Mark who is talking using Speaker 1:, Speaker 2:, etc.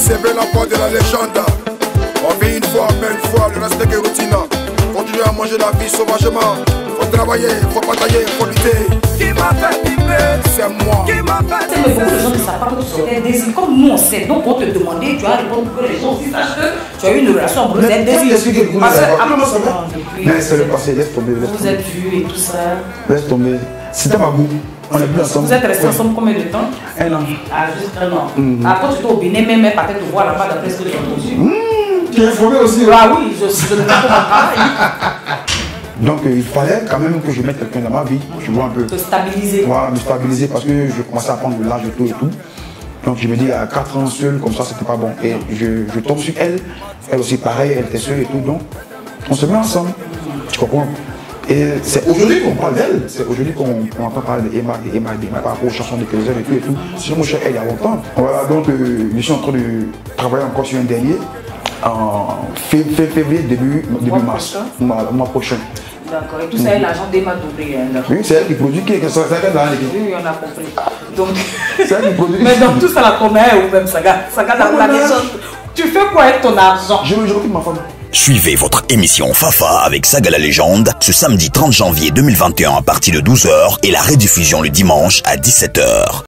Speaker 1: C'est bien la porte de la légende. On vit une fois, mais une fois, le reste est que routine. Continuez à manger la vie sauvagement. Faut travailler, faut batailler, faut lutter. Qui m'a fait vibrer? C'est moi. Qui m'a fait
Speaker 2: C'est mais beaucoup de gens ne savent pas que c'est un désir. Comme nous, on sait. Donc, on te demander, tu as répondu pour que les gens aussi sachent que tu as eu une relation que après,
Speaker 3: Mais c'est le passé, laisse tomber. Laisse
Speaker 2: Vous êtes vus et tout ça.
Speaker 3: Laisse tomber. C'était ma goût. On est plus ensemble.
Speaker 2: Vous êtes restés ensemble combien de temps?
Speaker 3: Un an.
Speaker 2: Ah, juste un an. Après, tu étais au Bénin, même elle partait te voir là-bas d'après ce que j'ai entendu.
Speaker 3: Tu es informé aussi. hein?
Speaker 2: Ah oui, je je travail.
Speaker 3: Donc euh, il fallait quand même que je mette quelqu'un dans ma vie. Tu vois un peu.
Speaker 2: Te stabiliser.
Speaker 3: Voilà, me stabiliser parce que je commençais à prendre de l'âge et tout et tout. Donc je me dis à 4 ans seul, comme ça c'était pas bon. Et je, je tombe sur elle, elle aussi pareil, elle était seule et tout. Donc on se met ensemble. Tu comprends? Et c'est aujourd'hui qu'on parle d'elle, c'est aujourd'hui qu'on entend parler d'Emma, d'Emma, d'Emma par rapport aux chansons de Kaiser et tout et tout. Sinon moi je suis elle il y a longtemps. Voilà, donc euh, je suis en train de travailler encore sur un dernier en fé- fé- février, début, début mars, mois, prochain.
Speaker 2: D'accord. Et tout ça est l'argent d'Emma Doubré. hein, d'accord.
Speaker 3: Oui, c'est elle qui produit, qui elle dans l'équipe.
Speaker 2: Oui, on a compris. Donc, mais donc tout ça, la combien ou même Saga Saga, la, la légende. Tu fais quoi avec ton argent?
Speaker 3: Je je de ma femme.
Speaker 4: Suivez votre émission Fafa avec Saga la légende ce samedi 30 janvier 2021 à partir de 12h et la rediffusion le dimanche à 17h.